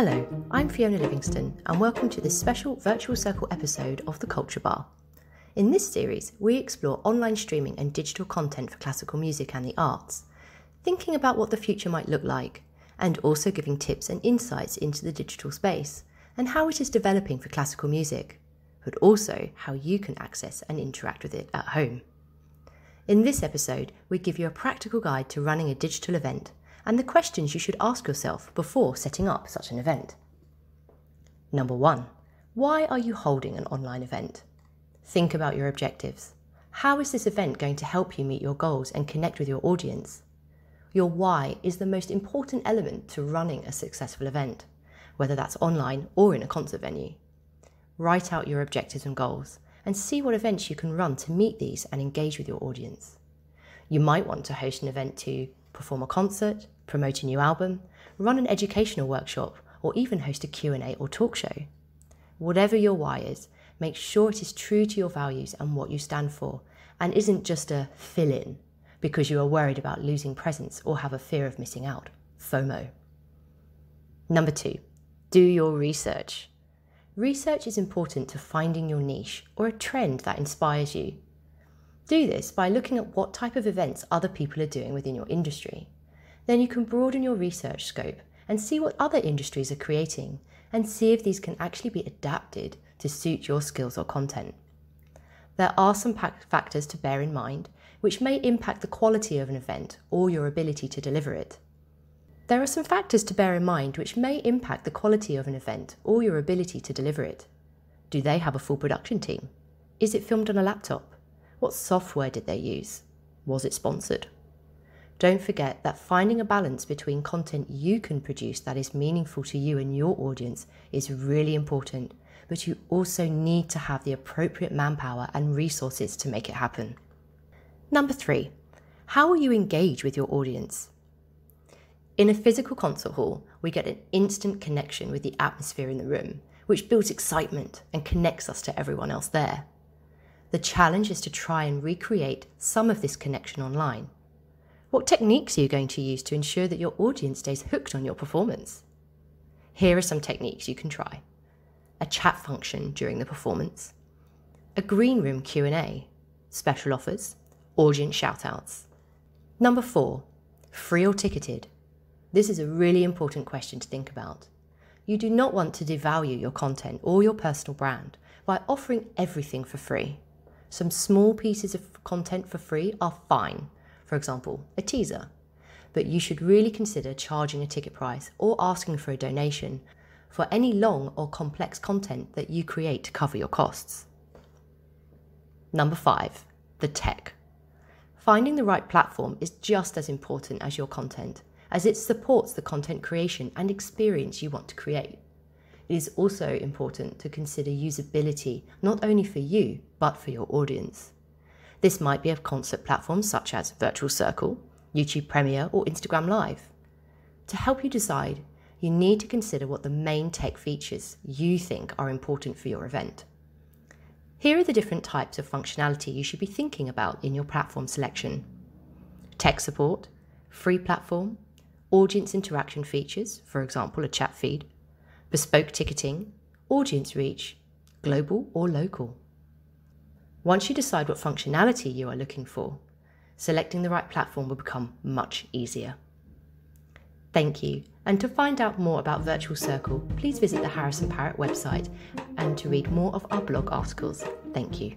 Hello, I'm Fiona Livingston, and welcome to this special Virtual Circle episode of The Culture Bar. In this series, we explore online streaming and digital content for classical music and the arts, thinking about what the future might look like, and also giving tips and insights into the digital space and how it is developing for classical music, but also how you can access and interact with it at home. In this episode, we give you a practical guide to running a digital event and the questions you should ask yourself before setting up such an event. Number one, why are you holding an online event? Think about your objectives. How is this event going to help you meet your goals and connect with your audience? Your why is the most important element to running a successful event, whether that's online or in a concert venue. Write out your objectives and goals and see what events you can run to meet these and engage with your audience. You might want to host an event to perform a concert, promote a new album, run an educational workshop, or even host a Q&A or talk show. Whatever your why is, make sure it is true to your values and what you stand for, and isn't just a fill in because you are worried about losing presence or have a fear of missing out. FOMO. Number two, do your research. Research is important to finding your niche or a trend that inspires you. Do this by looking at what type of events other people are doing within your industry. Then you can broaden your research scope and see what other industries are creating and see if these can actually be adapted to suit your skills or content. There are some factors to bear in mind which may impact the quality of an event or your ability to deliver it. There are some factors to bear in mind which may impact the quality of an event or your ability to deliver it. Do they have a full production team? Is it filmed on a laptop? What software did they use? Was it sponsored? Don't forget that finding a balance between content you can produce that is meaningful to you and your audience is really important, but you also need to have the appropriate manpower and resources to make it happen. Number three, how will you engage with your audience? In a physical concert hall, we get an instant connection with the atmosphere in the room, which builds excitement and connects us to everyone else there. The challenge is to try and recreate some of this connection online what techniques are you going to use to ensure that your audience stays hooked on your performance? Here are some techniques you can try. A chat function during the performance, a green room Q&A, special offers, audience shoutouts. Number 4, free or ticketed. This is a really important question to think about. You do not want to devalue your content or your personal brand by offering everything for free. Some small pieces of content for free are fine, for example, a teaser. But you should really consider charging a ticket price or asking for a donation for any long or complex content that you create to cover your costs. Number five, the tech. Finding the right platform is just as important as your content, as it supports the content creation and experience you want to create. It is also important to consider usability not only for you, but for your audience. This might be a concert platform such as Virtual Circle, YouTube Premiere, or Instagram Live. To help you decide, you need to consider what the main tech features you think are important for your event. Here are the different types of functionality you should be thinking about in your platform selection. Tech support, free platform, audience interaction features, for example, a chat feed, bespoke ticketing, audience reach, global or local. Once you decide what functionality you are looking for, selecting the right platform will become much easier. Thank you. And to find out more about Virtual Circle, please visit the Harrison Parrott website and to read more of our blog articles. Thank you.